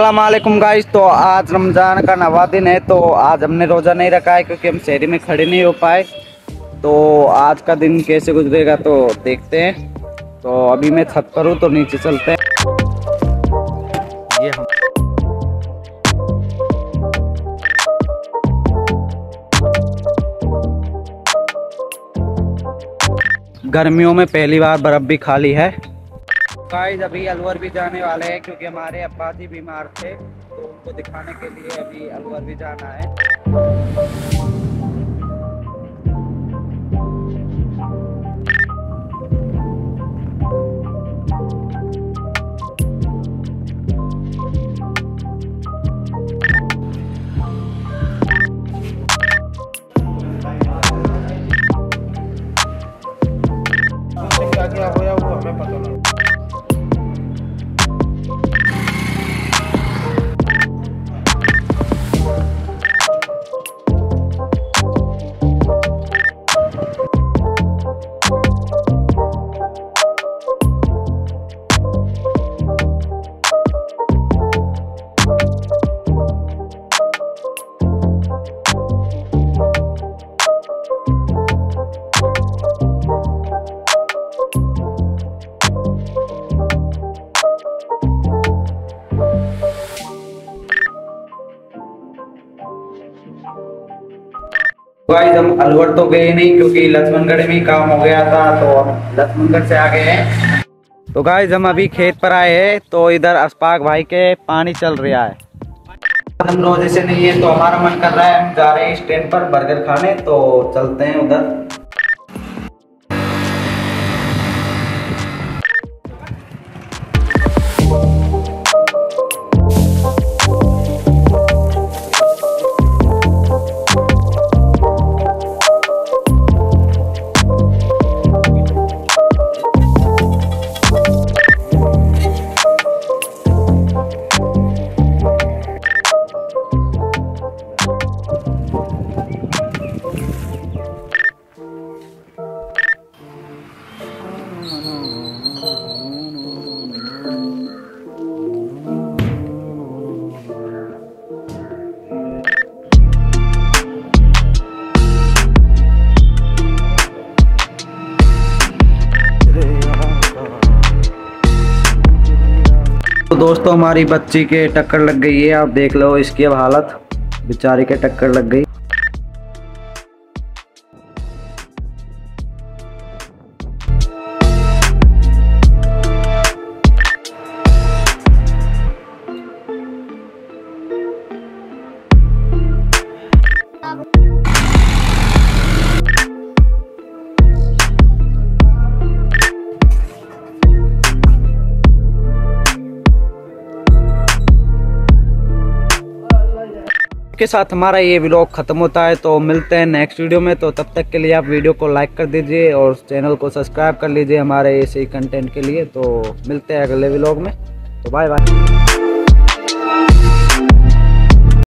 वालेकुम गाइस तो आज रमज़ान का नवा दिन है तो आज हमने रोज़ा नहीं रखा है क्योंकि हम शहरी में खड़े नहीं हो पाए। तो आज का दिन कैसे गुजरेगा तो देखते हैं। तो अभी मैं छत पर हूँ तो नीचे चलते हैं। ये हम गर्मियों में पहली बार बर्फ़ भी खाली है। गाइस अभी अलवर भी जाने वाले हैं क्योंकि हमारे अब्बा जी बीमार थे तो उनको दिखाने के लिए अभी अलवर भी जाना है। क्या क्या होया वो हमें पता नहीं। गाइस, हम अलवर तो गए नहीं क्योंकि लक्ष्मणगढ़ में काम हो गया था तो हम लक्ष्मणगढ़ से आ गए हैं। तो गाइस, हम अभी खेत पर आए हैं तो इधर अस्पाक भाई के पानी चल रहा है। हम रोज़े से नहीं है तो हमारा मन कर रहा है हम जा रहे हैं स्टैंड पर, बर्गर खाने तो चलते हैं उधर। दोस्तों, हमारी बच्ची के टक्कर लग गई है। आप देख लो इसकी अब हालत। बेचारी के टक्कर लग गई। के साथ हमारा ये व्लॉग खत्म होता है तो मिलते हैं नेक्स्ट वीडियो में। तो तब तक के लिए आप वीडियो को लाइक कर दीजिए और चैनल को सब्सक्राइब कर लीजिए हमारे ऐसे ही कंटेंट के लिए। तो मिलते हैं अगले व्लॉग में। तो बाय बाय